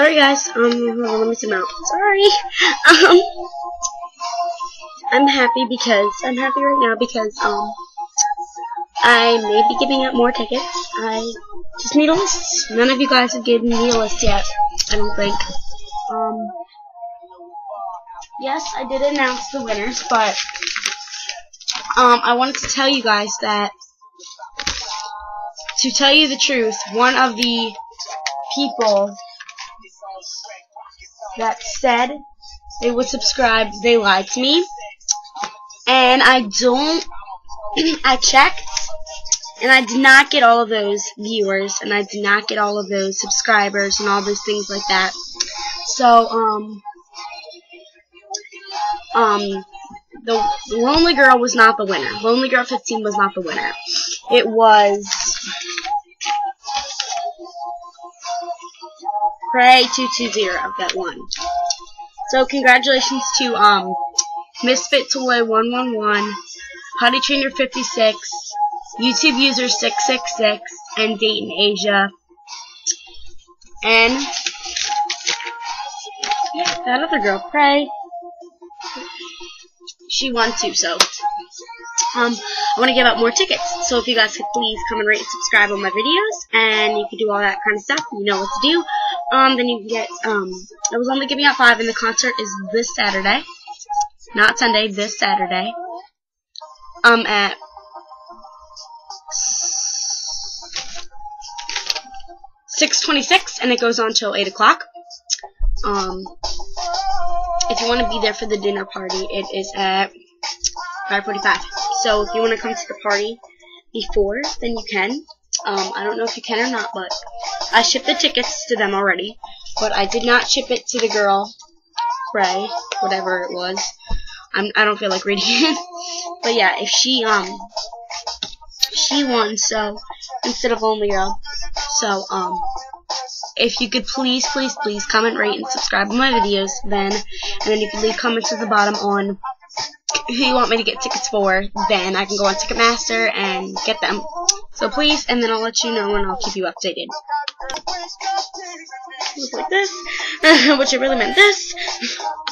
sorry guys. Um, let me zoom out. Sorry. Um, I'm happy because I'm happy right now because um, I may be giving out more tickets. I just need a list. None of you guys have given me a list yet. I don't think. Um, yes, I did announce the winners, but um, I wanted to tell you guys that to tell you the truth, one of the people that said they would subscribe, they lied to me. And I don't, I checked, and I did not get all of those viewers, and I did not get all of those subscribers, and all those things like that. So, um, um, the Lonely Girl was not the winner. Lonely Girl 15 was not the winner. It was Prey 220 that one. So congratulations to um Misfit Toy 111, Honey Trainer 56, YouTube user 666, and Dayton Asia. And that other girl, Prey, she won too, so um, I want to give out more tickets. So if you guys could please come and rate and subscribe on my videos, and you can do all that kind of stuff, you know what to do. Um, then you can get, um, I was only giving out five, and the concert is this Saturday. Not Sunday, this Saturday. Um, at six twenty-six, and it goes on till eight o'clock. Um, if you want to be there for the dinner party, it is at 5:45. So if you want to come to the party before, then you can. Um, I don't know if you can or not, but I shipped the tickets to them already. But I did not ship it to the girl, Ray, whatever it was. I'm, I don't feel like reading it. but yeah, if she um she won, so instead of only girl. So um if you could please, please, please comment, rate, and subscribe on my videos, then, and then you can leave comments at the bottom on who you want me to get tickets for, then I can go on Ticketmaster and get them. So please, and then I'll let you know and I'll keep you updated. Look like this, which I really meant this.